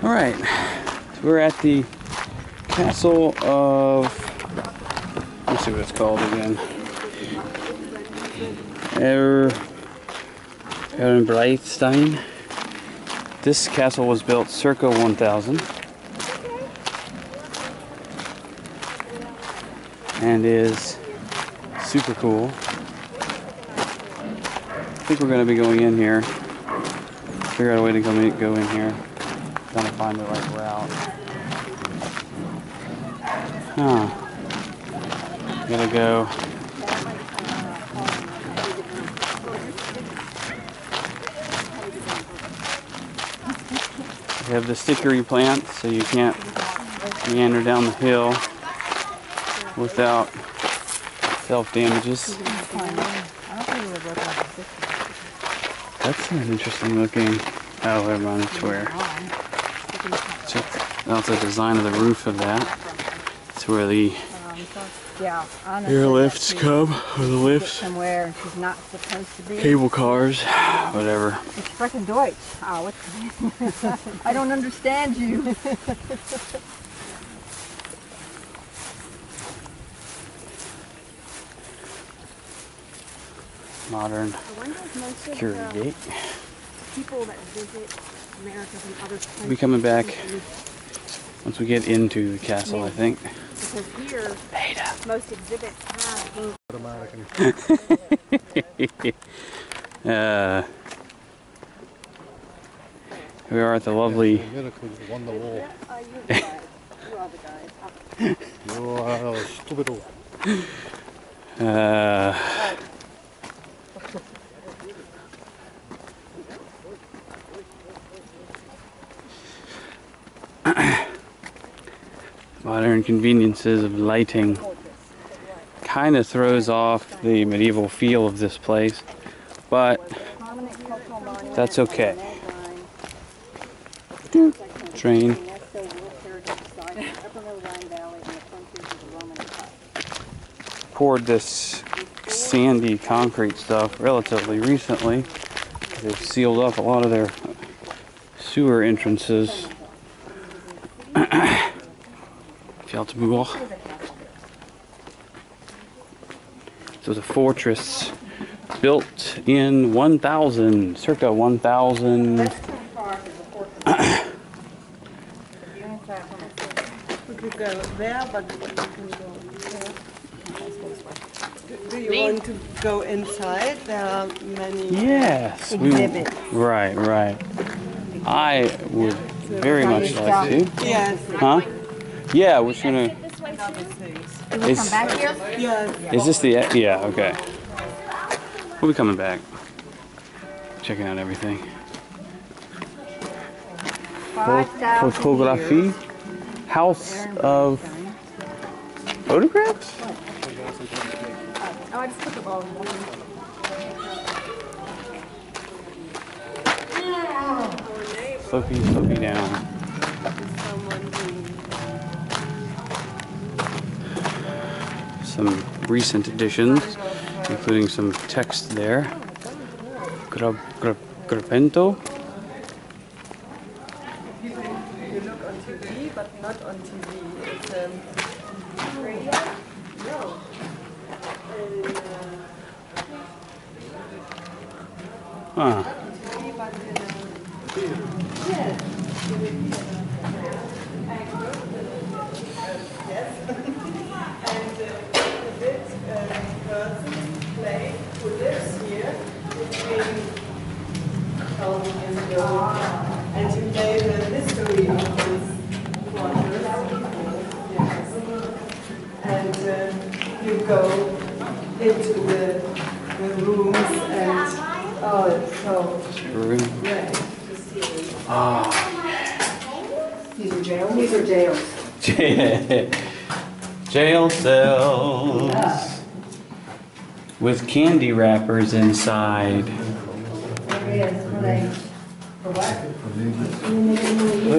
All right, so we're at the castle of. Let's see what it's called again. Er, Ehrenbreitstein. This castle was built circa 1000 and is super cool. I think we're going to be going in here. Figure out a way to in, go in here. Trying to find the right route. Huh. Gotta go. We have the stickery plant, so you can't meander down the hill without self damages. That's an interesting looking. Oh, never mind, it's where. Check out the design of the roof of that. It's where the Yeah, honestly. airlifts that's come, or the lifts, somewhere she's not supposed to be. cable cars, whatever. It's freaking Deutsch. Oh, what? I don't understand you. Modern I wonder if most security gate. people that visit America from other countries We'll be coming back once we get into the castle, I think. because here Beta. most exhibits have ink Uh, we are at the lovely Miracle won the war. You are the guys. You are a stupid. uh, modern conveniences of lighting kind of throws off the medieval feel of this place, but. That's okay. Train. Poured this sandy concrete stuff relatively recently. They've sealed up a lot of their sewer entrances. Feldbuch. So a fortress built in 1000, circa 1000. Go there, but we can go there. Do- Do you want to go inside? There are many. Yes. we- Exhibits. right, right. I would very much like to. Yes, Huh? Yeah, we're just gonna. Did we Is- come back here? yes. Is this the? Yeah. Okay. We'll be coming back. Checking out everything. Pho- 5,000 Photography. House of photographs. Oh, I just put the ball in one. Slopey, slopey down. Some recent additions, including some text there. Gra- gra- Grapento. And ah uh, this uh, person played who lives here between thousand years ago. And he played the history of this fortress. Yes. And uh, you go into the, the rooms and oh, it's so Room. great to see. These are jails? These are jails. Jail cells with candy wrappers inside. They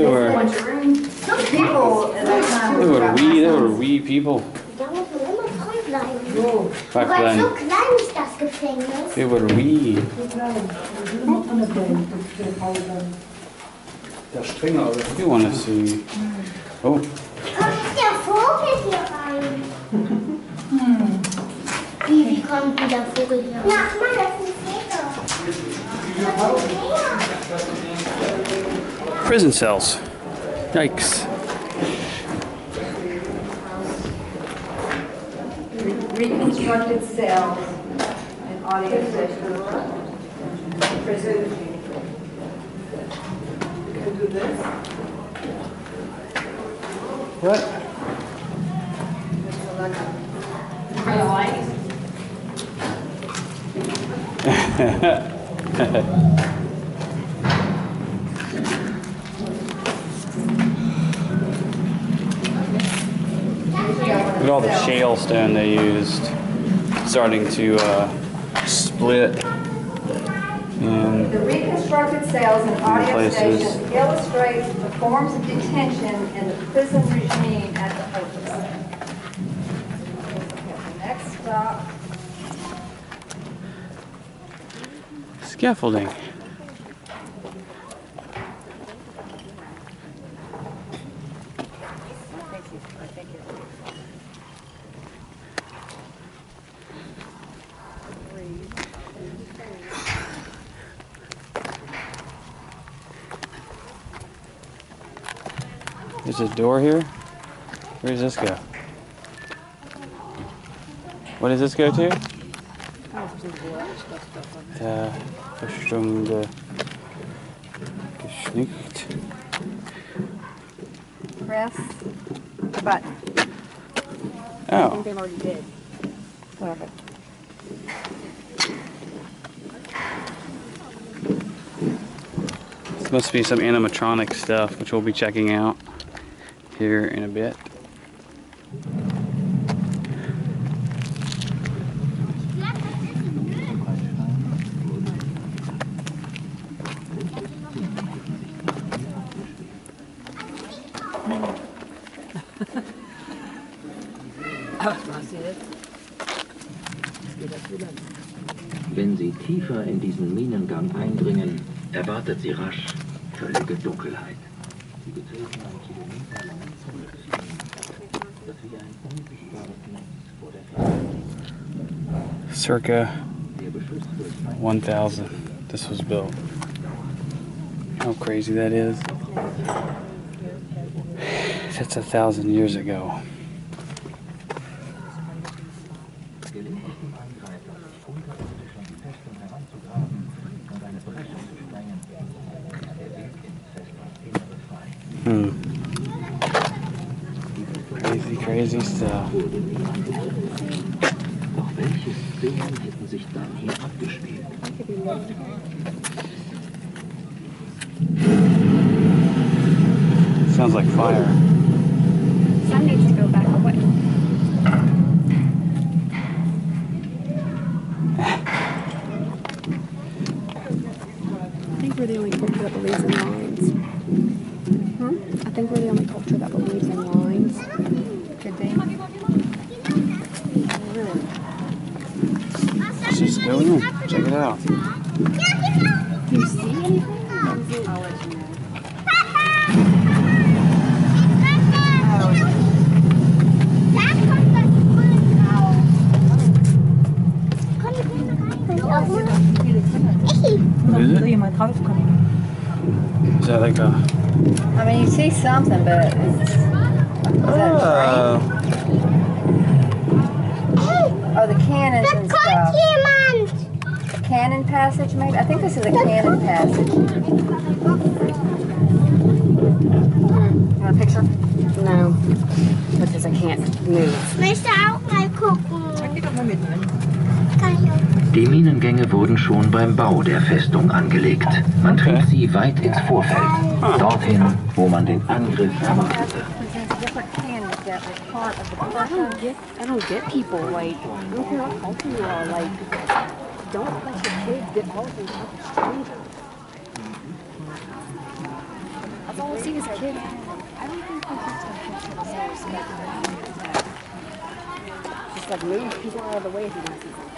were, Some people in that time. they were wee, they were wee people Da muss man immer voll back so then. klein ist das Gefängnis. They were wee. Der Stringer, oder? I want to see. Oh, Kommt der Vogel hier rein? Wie, wie kommt der Vogel hier rein? Na, mal, das ist ein prison cells. Yikes. Reconstructed cells and audio station. Prison. You can do this. What? Look at all the shale stone they used. Starting to uh, split. And The reconstructed cells and audio places. station illustrate the forms of detention in the prison regime at the Opus. Okay, Next stop, scaffolding. There's a door here. Where does this go? What does this go to? Uh, Richtung ge geschnickt. press the button. Oh, They've already did. Whatever. this must be some animatronic stuff, which we'll be checking out here in a bit. Wenn Sie tiefer in diesen Minengang eindringen, erwartet Sie rasch völlige Dunkelheit. Circa Der Beschuss durch Feinde 1000 this was built. How crazy that is. That's a thousand years ago. Gefunden. Doch welche Szenen hätten sich dann hier abgespielt? Sounds like fire. Let's just. Check it out. Do you see anything? Is I'll let you know. What is it? Is that like a? I mean, you see something, but it's, is that a Oh. Oh, the cannons Cannon passage, maybe? I think this is a cannon passage. Want a picture? No, because I can't move. Möchte auch mal gucken. Kann ich auch. Die Minengänge wurden schon beim Bau der Festung angelegt. Man Okay. trieb sie weit ins Vorfeld, dorthin, wo man den Angriff erwartete. I don't get, people like, you are, like, don't let your kids get involved in something stranger. I've always seen as a kid. I don't think we can take respect. Just like move people out of the way if you don't see something.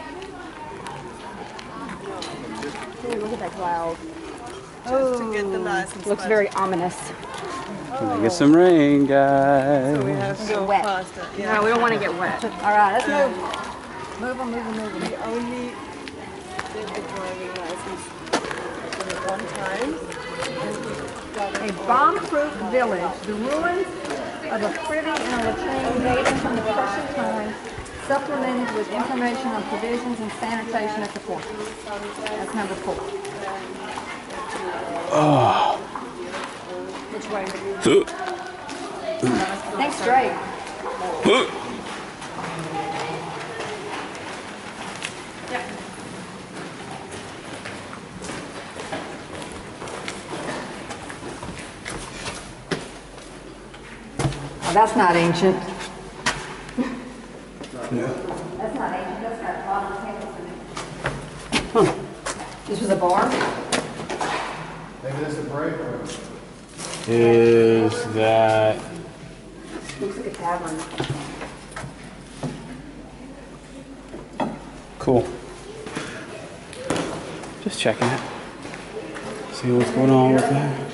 Hey, look at that cloud. just to get the oh, license. Looks but- very ominous. Gonna get some rain, guys. So we have to go wet. faster. Yeah. No, we don't want to get wet. All right, let's move. Move on, move on, move on. We only did the driving license one time. A bomb-proof village, the ruins of a privy and a latrine dating from the Prussian times, supplemented with information on provisions and sanitation at the port. That's number four. Oh. Which way? Think straight. Oh, that's not ancient. That's not ancient, that's got modern tables in it. This was a bar? Maybe that's a break room. Is that Looks like a tavern. cool? Just checking it. See what's going on with that.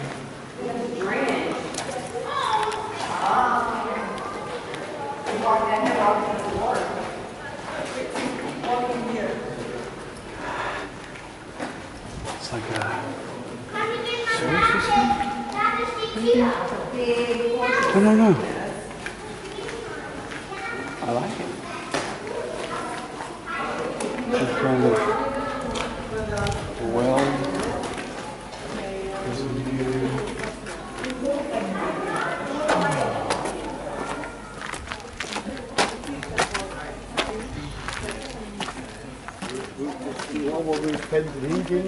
It's like a sewer system? I don't know. I like it. Some kind of well. There's a view. Ja, wo wir.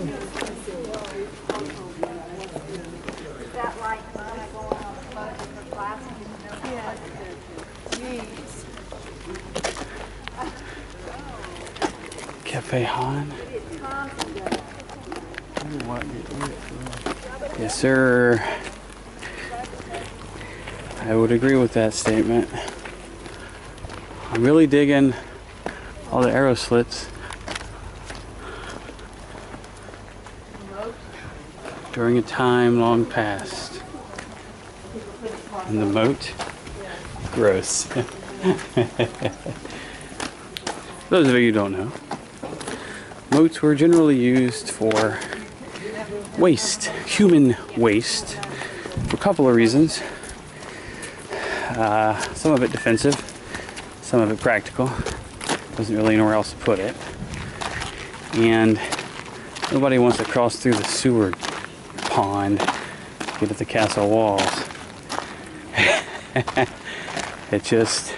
That like money going on the budget for classes? Cafe Han. Yes, sir. I would agree with that statement. I'm really digging all the arrow slits. During a time long past. And the moat? Gross. Those of you who don't know, moats were generally used for waste, human waste, for a couple of reasons. Uh, some of it defensive, some of it practical. Wasn't really anywhere else to put it. And nobody wants to cross through the sewer pond get at the castle walls. it just,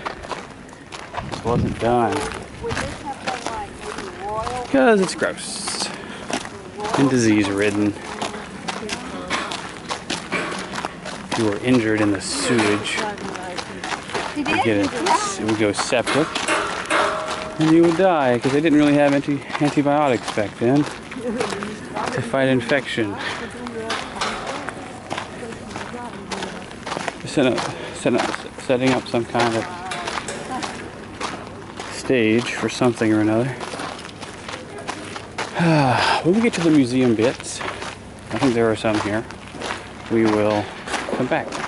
just wasn't done. Would this have been like maybe royal? Because it's gross and disease ridden. If you were injured in the sewage, you get it, it would go septic, and you would die because they didn't really have anti- antibiotics back then to fight infection. Set up, set up, setting up some kind of stage for something or another. when we get to the museum bits, I think there are some here, we will come back.